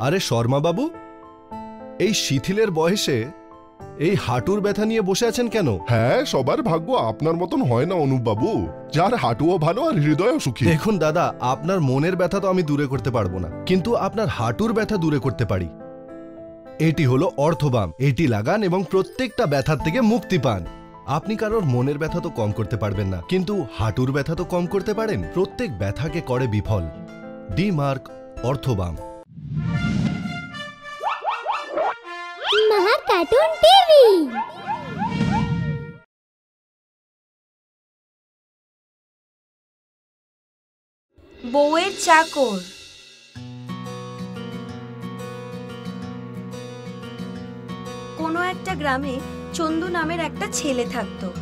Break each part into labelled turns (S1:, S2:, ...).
S1: আরে শর্মা বাবু এই শিথিলের বয়সে এই হাঁটুর ব্যথা নিয়ে বসে আছেন কেন?
S2: হ্যাঁ সবার ভাগ্য আপনার মতন হয় না অনুপ বাবু। যার হাঁটুও ভালো আর হৃদয়ও সুখী।
S1: দেখুন দাদা আপনার মনের ব্যথা তো আমি দূরে করতে পারব না কিন্তু আপনার হাঁটুর ব্যথা দূরে করতে পারি। এটি হলো অর্থবাম এটি লাগান এবং প্রত্যেকটা ব্যথার থেকে মুক্তি পান। আপনি কারোর মনের ব্যথা তো কম করতে পারবেন না কিন্তু হাঁটুর ব্যথা তো কম করতে পারেন। প্রত্যেক ব্যথাকে করে বিফল। ডি মার্ক অর্থবাম
S3: কার্টুন টিভি।
S4: বউয়ের চাকর। কোনো একটা গ্রামে চন্দু নামের একটা ছেলে থাকতো।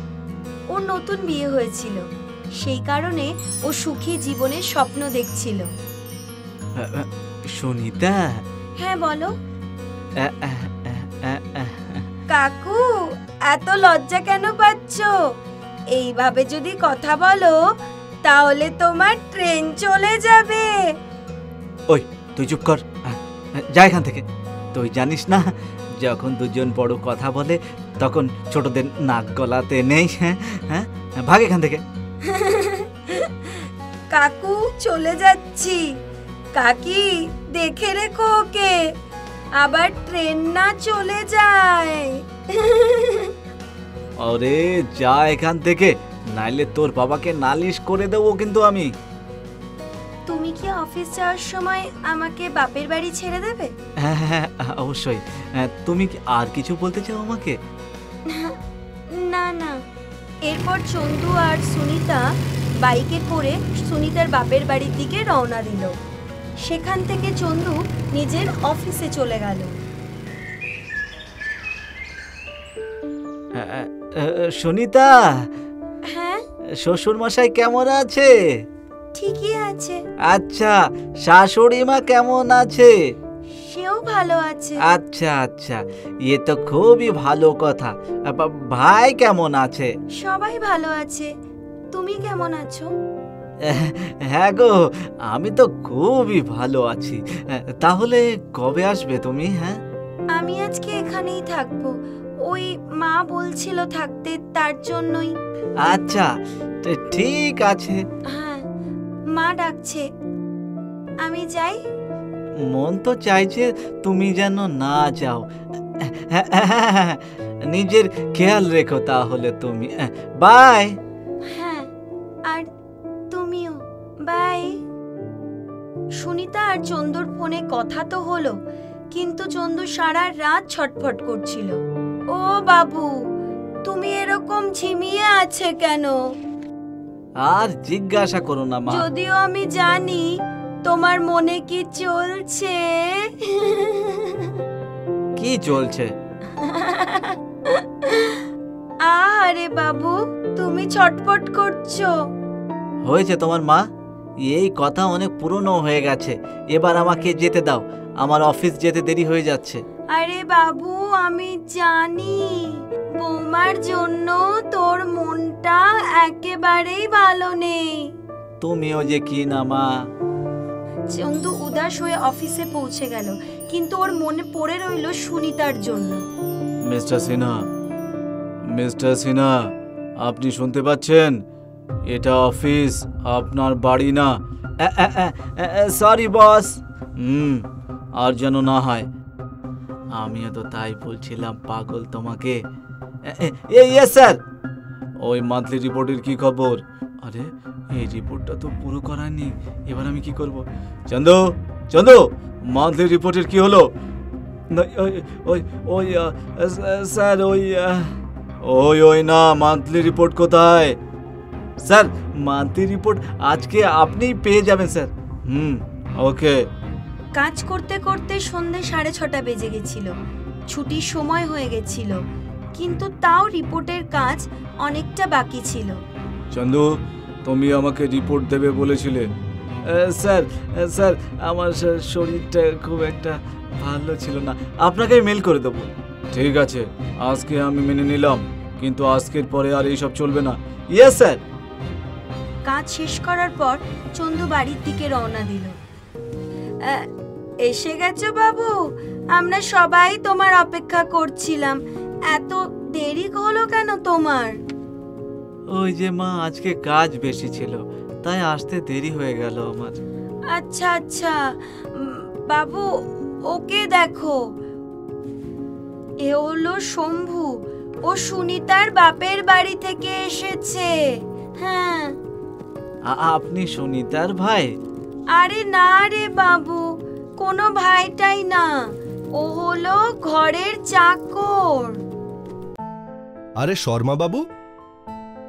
S4: ওর নতুন বিয়ে হয়েছিল। সেই কারণে ও সুখী জীবনের স্বপ্ন দেখছিল।
S5: সুনিতা?
S4: হ্যাঁ বলো। কাকু এত লজ্জা কেন পাচ্ছ? এইভাবে যদি কথা বলো তাহলে তোমার ট্রেন চলে যাবে।
S5: ওই তুই চুপ কর। যা এখান থেকে। তুই জানিস না যখন দুজন বড় কথা বলে তখন ছোটদের নাক গলাতে নেই হ্যাঁ? হ্যাঁ? ভাগ এখান থেকে।
S4: কাকু চলে যাচ্ছি। কাকি দেখে রেখো ওকে। আবার ট্রেন না চলে যায়।
S5: আরে যা এখান থেকে নাইলে তোর বাবাকে নালিশ করে দেবো কিন্তু আমি।
S4: তুমি কি অফিস যাওয়ার সময় আমাকে বাপের বাড়ি ছেড়ে দেবে?
S5: হ্যাঁ হ্যাঁ হ্যাঁ, অবশ্যই। হ্যাঁ, তুমি কি আর কিছু বলতে চাও আমাকে?
S4: না না। এরপর চন্দু আর সুনিতা বাইকে করে সুনিতার বাপের বাড়ির দিকে রওনা দিল। সেখান থেকে চন্দু নিজের অফিসে চলে গেল।
S5: আ, আ, আ, সুনিতা?
S4: হ্যাঁ?
S5: শ্বশুর মশাই কেমন আছে?
S4: ঠিকই আছে।
S5: আচ্ছা শাশুড়ি মা কেমন আছে?
S4: সেও ভালো আছে।
S5: আচ্ছা আচ্ছা এ তো খুবই ভালো কথা। ভাই কেমন আছে?
S4: সবাই ভালো আছে। তুমি কেমন আছো?
S5: হ্যাঁ গো আমি তো খুবই ভালো আছি। তাহলে কবে আসবে তুমি হ্যাঁ?
S4: আমি আজকে এখানেই থাকব। ওই মা বলছিল থাকতে তার জন্যই।
S5: আচ্ছা তো ঠিক আছে।
S4: হ্যাঁ মা ডাকছে। আমি যাই?
S5: মন তো চাইছে তুমি যেন না যাও। নিজের খেয়াল রেখো তাহলে তুমি। বাই।
S4: হ্যাঁ আর সুনিতা আর চন্দুর ফোনে কথা তো হলো কিন্তু চন্দু সারা রাত ছটফট করছিল। ও বাবু তুমি এরকম ঝিমিয়ে আছে কেন?
S5: আর জিজ্ঞাসা করো না মা।
S4: যদিও আমি জানি তোমার মনে কি চলছে।
S5: কি চলছে?
S4: আরে বাবু তুমি ছটফট করছ।
S5: হয়েছে তোমার মা? এই কথা অনেক পুরনো হয়ে গেছে। এবার আমাকে যেতে দাও। আমার অফিস যেতে দেরি হয়ে যাচ্ছে।
S4: আরে বাবু আমি জানি। বৌমার জন্য তোর মনটা একেবারেই ভালো নেই।
S5: তুমিও যে কি না মা।
S4: চন্দু উদাস হয়ে অফিসে পৌঁছে গেল কিন্তু ওর মনে পড়ে রইল সুনিতার জন্য।
S5: মিস্টার সিনহা মিস্টার সিনহা আপনি শুনতে পাচ্ছেন? এটা অফিস, আপনার বাড়ি না। সরি বস হুম, আর যেন না হয়। আমিও তো তাই বলছিলাম, পাগল তোমাকে। এই স্যার ওই মান্থলি রিপোর্টের কি খবর? আরে, এই রিপোর্টটা তো পুরো করায়নি। এবার আমি কি করব? চন্দু চন্দু মান্থলি রিপোর্টের কি হলো? ওই ওই স্যার, ওই ওই ওই না মান্থলি রিপোর্ট কোথায়? স্যার মান্থলি রিপোর্ট আজকে আপনিই পেয়ে যাবেন স্যার। হুম ওকে।
S4: কাজ করতে করতে সন্ধে সাড়ে ছটা বেজে গেছিল। ছুটির সময় হয়ে গেছিল কিন্তু তাও রিপোর্টের কাজ অনেকটা বাকি ছিল।
S5: চন্দু তুমি আমাকে রিপোর্ট দেবে বলেছিলে। স্যার স্যার আমার স্যার শরীরটা খুব একটা ভালো ছিল না। আপনাকে মেল করে দেবো। ঠিক আছে আজকে আমি মেনে নিলাম কিন্তু আজকের পরে আর এইসব চলবে না। Yes sir.
S4: কাজ শেষ করার পর চন্দু বাড়ির দিকে রওনা দিল। এসে গেছো বাবু আমরা সবাই তোমার অপেক্ষা করছিলাম। এত দেরি হলো কেন তোমার?
S5: ওই যে মা আজকে কাজ বেশি ছিল তাই আসতে দেরি হয়ে গেল আমার।
S4: আচ্ছা আচ্ছা বাবু ওকে দেখো। এ হলো শম্ভু ও সুনিতার বাপের বাড়ি থেকে এসেছে। হ্যাঁ
S5: আপনি সুনিতার ভাই?
S4: আরে না রে বাবু কোনো ভাইটাই না। ও হলো ঘরের চাকর।
S1: আরে শর্মা বাবু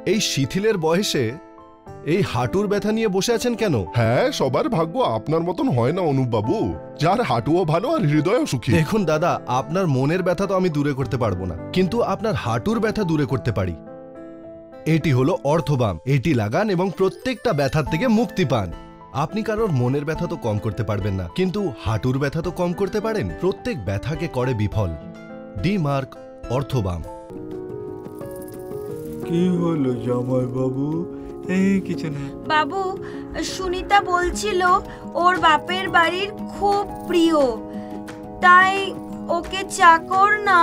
S1: এই শিথিলের বয়সে এই হাঁটুর ব্যথা নিয়ে বসে আছেন কেন?
S2: হ্যাঁ সবার ভাগ্য আপনার মতন হয় না অনুপবাবু যার হাঁটুও ভালো আর হৃদয়ও সুখী।
S1: দেখুন দাদা আপনার মনের ব্যথা তো আমি দূরে করতে পারব না। কিন্তু আপনার হাঁটুর ব্যথা দূরে করতে পারি। এটি হলো অর্থবাম এটি লাগান এবং প্রত্যেকটা ব্যথার থেকে মুক্তি পান। আপনি কারোর মনের ব্যথা তো কম করতে পারবেন না কিন্তু হাঁটুর ব্যথা তো কম করতে পারেন। প্রত্যেক ব্যথাকে করে বিফল। ডি মার্ক অর্থবাম
S5: কি হলো জামাই বাবু এই কিছু না
S4: বাবু সুনিতা বলছিল ওর বাপের বাড়ির খুব প্রিয়। তাই ওকে চাকর না।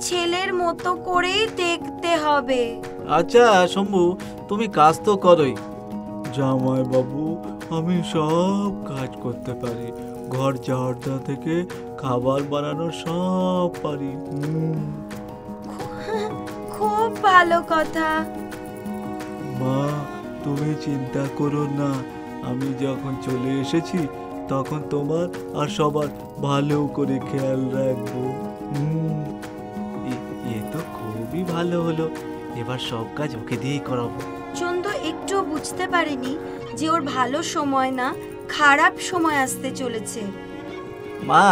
S4: ছেলের মতো করেই দেখতে হবে।
S5: আচ্ছা শম্ভু তুমি কাজ তো করোই। জামাই বাবু আমি সব কাজ করতে পারি। ঘর ঝাড় দেওয়া থেকে খাবার বানানো সব পারি।
S4: খুব ভালো কথা।
S5: মা তুমি চিন্তা করো না। আমি যখন চলে এসেছি তখন তোমার আর সবার ভালো করে খেয়াল রাখব। হুম। খুবই ভালো হলো। এবার সব কাজ ওকে দিয়েই করাবো।
S4: চন্দ্র একটু বুঝতে পারেনি যে ওর ভালো সময় না খারাপ সময় আসতে চলেছে।
S5: মা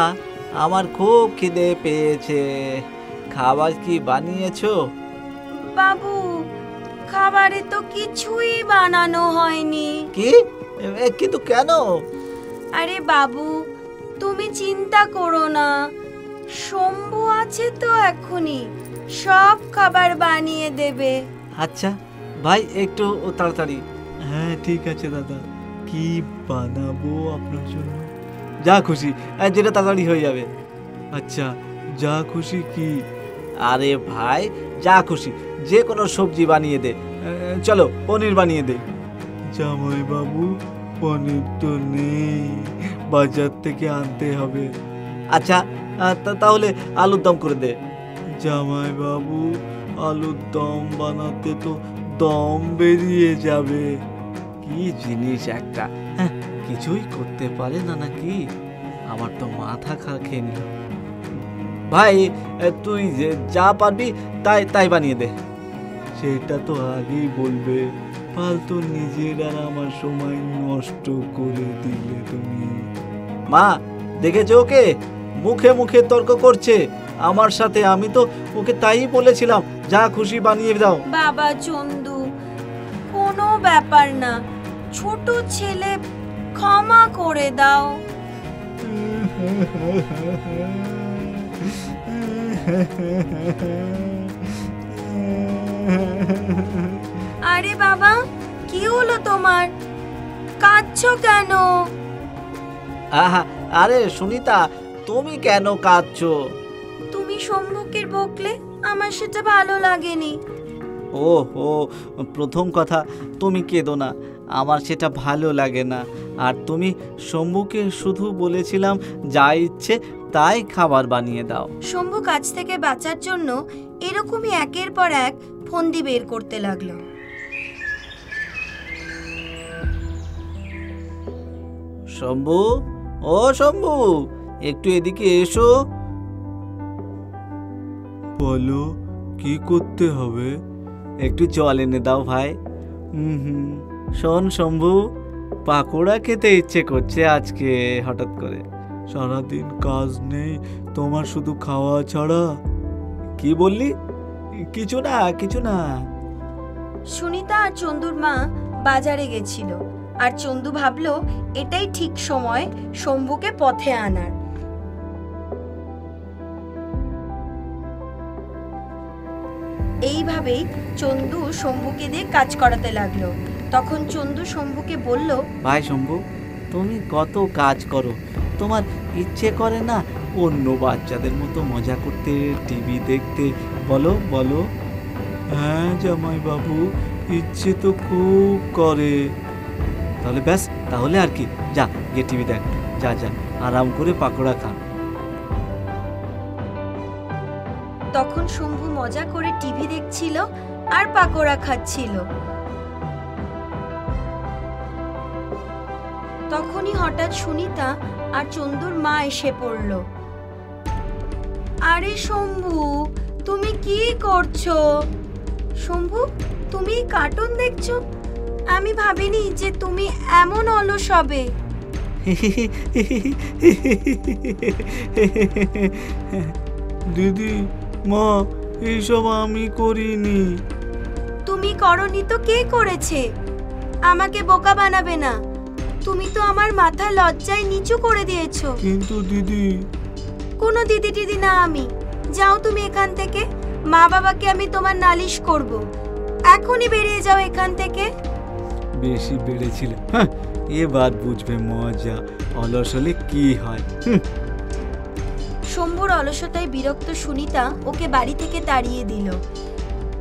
S5: আমার খুব খিদে পেয়েছে। খাবার কি বানিয়েছো?
S4: বাবু খাবারে তো কিছুই বানানো হয়নি।
S5: কি? কিন্তু কেন?
S4: আরে বাবু তুমি চিন্তা করো না। শম্ভু আছে তো এখনই। সব খাবার বানিয়ে দেবে।
S5: আচ্ছা ভাই, একটু তাড়াতাড়ি। হ্যাঁ ঠিক আছে দাদা। কি বানাবো আপনার জন্য? যা খুশি যেটা তাড়াতাড়ি হয়ে যাবে। আচ্ছা যা খুশি কি? আরে ভাই, যা খুশি, যে কোনো সবজি বানিয়ে দে। চলো, পনির বানিয়ে দে। জামাই বাবু পনির তো নেই, বাজার থেকে আনতে হবে। আচ্ছা তাহলে আলুর দম করে দে। জামাই বাবু আলুর দম বানাতে তো দম বেরিয়ে যাবে। কি জিনিস একটা হ্যাঁ, কিছুই করতে পারে না নাকি? আমার তো মাথা খা খেয়ে নিল। ভাই তুই যে যা পারবি তাই তাই বানিয়ে দে। সেটা তো আগেই বলবে। ফালতু নিজের আর আমার সময় নষ্ট করে দিলে তুমি। মা দেখেছ ওকে? মুখে মুখে তর্ক করছে। আমার সাথে আমি তো ওকে তাই বলেছিলাম যা খুশি বানিয়ে দাও।
S4: বাবা চন্দু কোনো ব্যাপার না ছোট ছেলে ক্ষমা করে দাও। আরে বাবা কি হলো তোমার? কাঁদছো কেন?
S5: আহা আরে সুনিতা তুমি কেন কাঁদছো?
S4: শম্ভুকে বকলে আমার সেটা ভালো লাগেনি।
S5: ও ও প্রথম কথা তুমি কেঁদো না আমার সেটা ভালো লাগে না। আর তুমি শম্ভুকে শুধু বলেছিলাম যা ইচ্ছে তাই খাবার বানিয়ে দাও।
S4: শম্ভু কাছ থেকে বাঁচার জন্য এরকমই একের পর এক ফন্দি বের করতে লাগল।
S5: শম্ভু ও শম্ভু একটু এদিকে এসো। বলো, কি করতে হবে? একটু জল এনে দাও ভাই। হুম, শোন শম্ভু, পাকোড়া খেতে ইচ্ছে করছে আজকে হঠাৎ করে। সারাদিন কাজ নেই, তোমার শুধু খাওয়া ছাড়া? কি বললি? কিছু না কিছু না।
S4: সুনিতা আর চন্দুর মা বাজারে গেছিল। আর চন্দু ভাবলো, এটাই ঠিক সময় শম্ভুকে পথে আনার। এইভাবেই চন্দু শম্ভুকে দিয়ে কাজ করাতে লাগল। তখন চন্দু শম্ভুকে বলল,
S5: ভাই শম্ভু, তুমি কত কাজ করো। তোমার ইচ্ছে করে না অন্য বাচ্চাদের মতো মজা করতে, টিভি দেখতে? বলো বলো। হ্যাঁ জামাই বাবু ইচ্ছে তো খুব করে। তাহলে ব্যাস, তাহলে আর কি। যা, গিয়ে টিভি দেখ। যা যা, আরাম করে পাকোড়া খা।
S4: তখন শম্ভু মজা করে টিভি দেখছিল আর পাকোড়া খাচ্ছিল। তখনই হঠাৎ সুনিতা আর চন্দুর মা এসে পড়ল। আরে শম্ভু, তুমি কি করছ? শম্ভু, তুমি কার্টুন দেখছ? আমি ভাবিনি যে তুমি এমন অলস হবে।
S5: দিদি মা এইসব আমি করিনি।
S4: তুমি করনি তো কে করেছে? আমাকে বোকা বানাবে না। তুমি তো আমার মাথা লজ্জায় নিচু করে দিয়েছ।
S5: কিন্তু দিদি।
S4: কোনো দিদি টিদি না আমি। যাও তুমি এখান থেকে। মা বাবাকে আমি তোমার নালিশ করব। এখনই বেরিয়ে যাও এখান থেকে।
S5: বেশি বেড়েছিল। হ্যাঁ, এবার বুঝবে মজা। অলস হলে কি হয়? হুম,
S4: শম্ভুর অলসতায় বিরক্ত সুনিতা ওকে বাড়ি থেকে তাড়িয়ে দিল।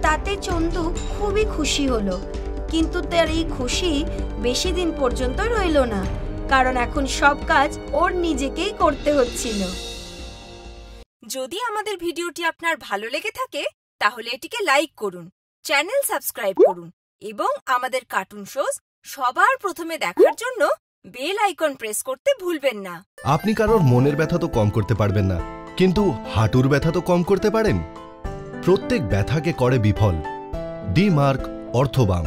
S4: তাতে চন্দু খুবই খুশি হলো, কিন্তু তার এই খুশি বেশি দিন পর্যন্ত রইল না, কারণ এখন সব কাজ ওর নিজেকেই করতে হচ্ছিল।
S6: যদি আমাদের ভিডিওটি আপনার ভালো লেগে থাকে, তাহলে এটিকে লাইক করুন, চ্যানেল সাবস্ক্রাইব করুন এবং আমাদের কার্টুন শোজ সবার প্রথমে দেখার জন্য বেল আইকন প্রেস করতে ভুলবেন না।
S1: আপনি কারোর মনের ব্যথা তো কম করতে পারবেন না, কিন্তু হাঁটুর ব্যথা তো কম করতে পারেন। প্রত্যেক ব্যথাকে করে বিফল। D mark অর্থবাম।